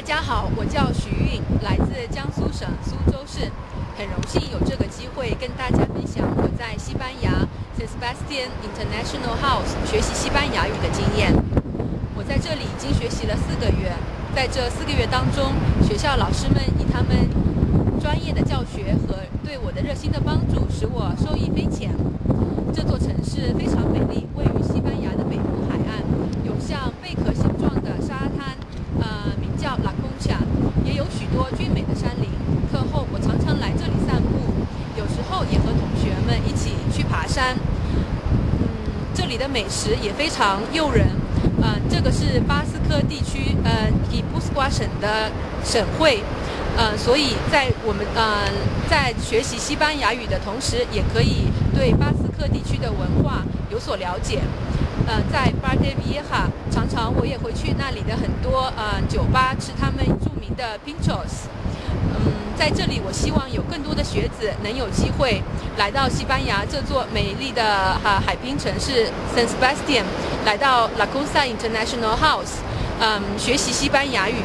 大家好，我叫徐韵，来自江苏省苏州市，很荣幸有这个机会跟大家分享我在西班牙 Sebastian International House 学习西班牙语的经验。我在这里已经学习了四个月，在这四个月当中，学校老师们以他们专业的教学和对我的热心的帮助，使我受益匪浅。这座城市非常美丽，位于西班牙的北部海岸，有像贝壳形状的沙滩，呃，名叫 La Concha，也有许多俊美的山林。课后我常常来这里散步，有时候也和同学们一起去爬山。嗯，这里的美食也非常诱人。嗯、这个是巴斯克地区呃吉布斯瓜省的省会。呃，所以在我们呃在学习西班牙语的同时，也可以对巴斯克地区的文化有所了解。呃，在巴德维耶哈，常常我也会去那里的很多呃酒吧吃他们的 pinchos。嗯，在这里，我希望有更多的学子能有机会来到西班牙这座美丽的哈海滨城市 San Sebastian，来到 lacosa International House，嗯，学习西班牙语。